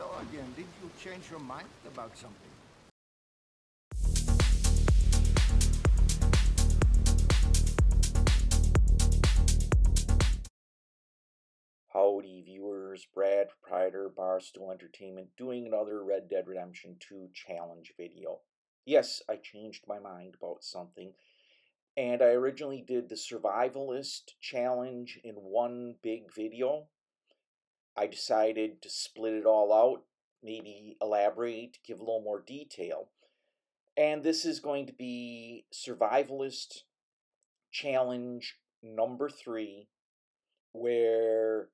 Hello again. Did you change your mind about something? Howdy viewers, Brad, proprietor, Barstool Entertainment, doing another Red Dead Redemption 2 challenge video. Yes, I changed my mind about something, and I originally did the Survivalist challenge in one big video. I decided to split it all out, maybe elaborate, give a little more detail. And this is going to be Survivalist challenge number three, where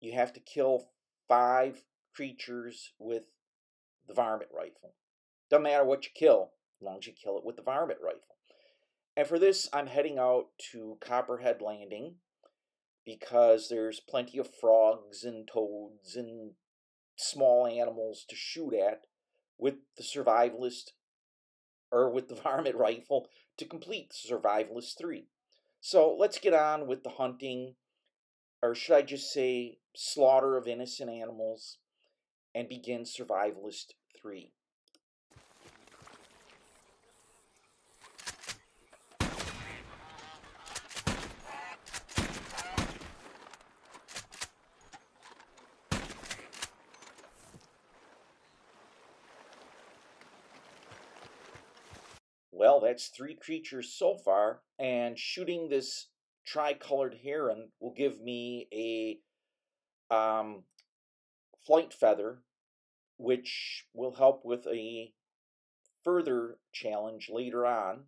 you have to kill five creatures with the varmint rifle. Doesn't matter what you kill, as long as you kill it with the varmint rifle. And for this, I'm heading out to Copperhead Landing because there's plenty of frogs and toads and small animals to shoot at with the survivalist or with the varmint rifle to complete survivalist 3. So let's get on with the hunting or should I just say slaughter of innocent animals and begin survivalist 3. Well, that's three creatures so far, and shooting this tricolored heron will give me a um, flight feather, which will help with a further challenge later on,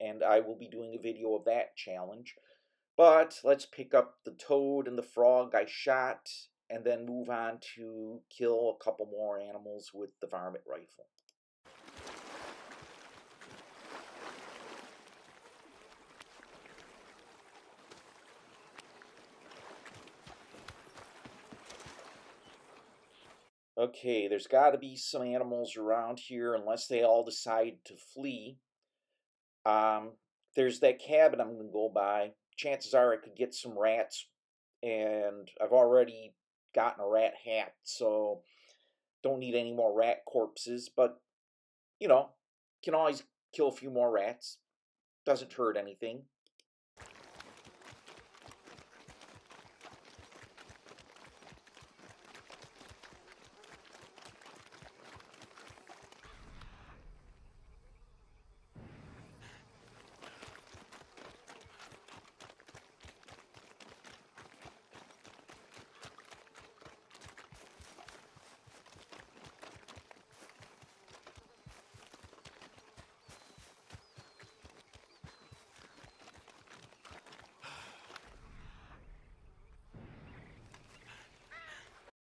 and I will be doing a video of that challenge. But let's pick up the toad and the frog I shot, and then move on to kill a couple more animals with the varmint rifle. Okay, there's got to be some animals around here unless they all decide to flee. Um, there's that cabin I'm going to go by. Chances are I could get some rats, and I've already gotten a rat hat, so don't need any more rat corpses. But, you know, can always kill a few more rats. Doesn't hurt anything.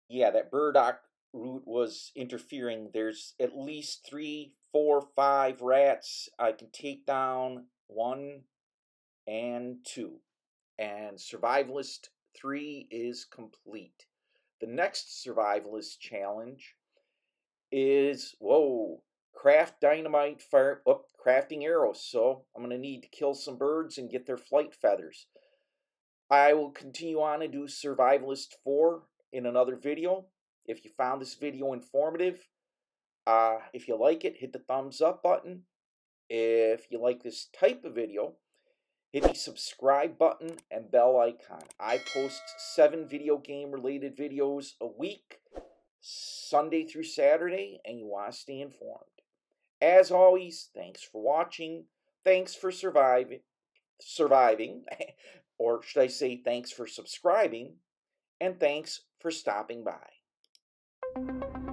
Yeah, that burdock root was interfering. There's at least three, four, five rats. I can take down one and two. And Survivalist 3 is complete. The next Survivalist challenge is, whoa, craft dynamite, fire, oh, crafting arrows. So I'm going to need to kill some birds and get their flight feathers. I will continue on and do Survivalist 4 in another video. If you found this video informative, uh, if you like it, hit the thumbs up button. If you like this type of video, hit the subscribe button and bell icon. I post seven video game related videos a week, Sunday through Saturday, and you want to stay informed. As always, thanks for watching. Thanks for surviving, surviving, or should I say thanks for subscribing, and thanks for stopping by.